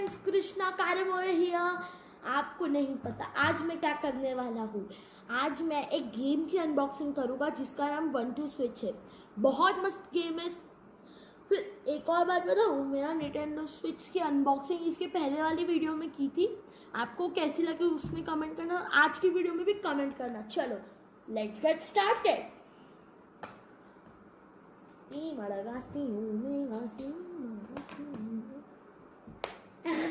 Friends Krishna कारमोर आपको नहीं पता। आज मैं क्या करने वाला हूँ? आज मैं एक गेम की अनबॉक्सिंग करूँगा, जिसका नाम वन टू स्विच है। बहुत मस्त गेम है। फिर एक और बात बताऊँ? मेरा निटेंडो स्विच की अनबॉक्सिंग इसके पहले वाली वीडियो में की थी। आपको कैसी लगी उसमें कमेंट करना आज की वीडियो में भी कमेंट करना। चलो लेट्स गेट स्टार्टेड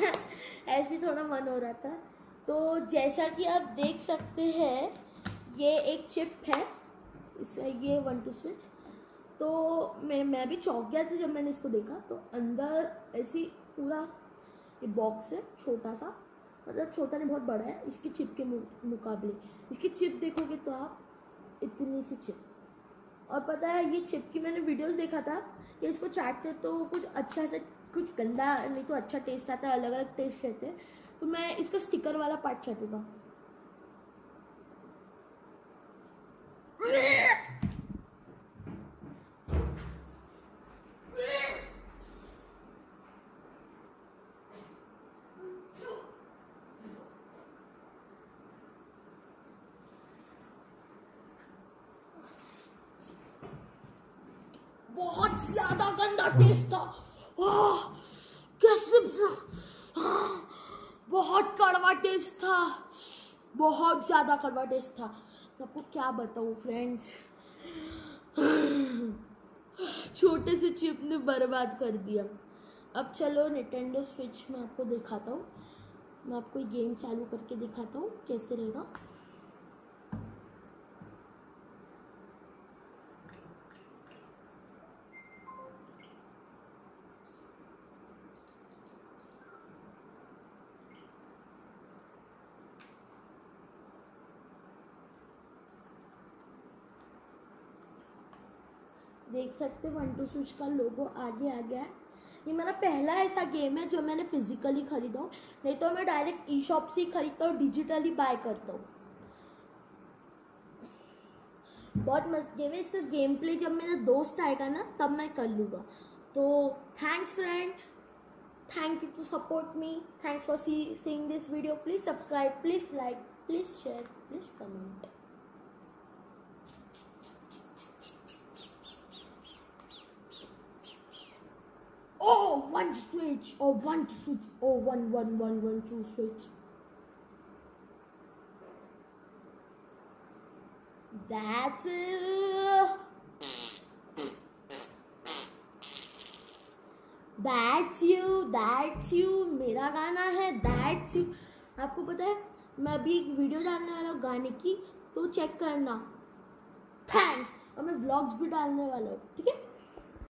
ऐसे थोड़ा मन हो रहा था। तो जैसा कि आप देख सकते हैं, ये एक चिप है। इस, ये वन टू स्विच तो मैं मैं भी चौंक गया था जब मैंने इसको देखा। तो अंदर ऐसी पूरा ये बॉक्स है, छोटा सा। मतलब छोटा नहीं, बहुत बड़ा है। इसकी चिप के मुकाबले। इसकी चिप देखोगे तो आप, इतनी सी चिप और पता है, ये चिप की मैंने वीडियोस देखा था। कि इसको चाटते तो कुछ अच्छा से कुछ गंदा, नहीं तो अच्छा टेस्ट आता है अलग अलग टेस्ट रहते हैं। तो मैं इसका स्टिकर वाला पार्ट चाटूँगा बहुत ज़्यादा गंदा टेस्ट था। बहुत कड़वा टेस्ट था। बहुत ज़्यादा कड़वा टेस्ट था। मैं आपको क्या बताऊँ फ्रेंड्स छोटे से चिप ने बर्बाद कर दिया। अब चलो निटेंडो स्विच में आपको दिखाता हूँ। मैं आपको गेम चालू करके दिखाता हूँ, कैसे रहेगा। देख सकते वन टू स्विच का लोगो आगे आ गया है। ये मेरा पहला ऐसा गेम है जो मैंने फिजिकली खरीदा हूँ। नहीं तो मैं डायरेक्ट ई शॉप से ही खरीदता हूँ डिजिटली बाय करता हूँ। बहुत मस्त गेम है। इसका गेम प्ले जब मेरा दोस्त आएगा ना, तब मैं कर लूँगा। तो thanks friend thank you to support me thanks for see seeing this video please subscribe please like please share please comment Oh, one switch. Oh, one switch. Oh, one, one, one, one, two switch. That's it. That's you. That's you. मेरा गाना है That's you. आपको पता है मैं अभी एक video डालने वाला हूँ गाने की तो चेक करना थैंक्स और मैं व्लॉग्स भी डालने वाला हूँ ठीक है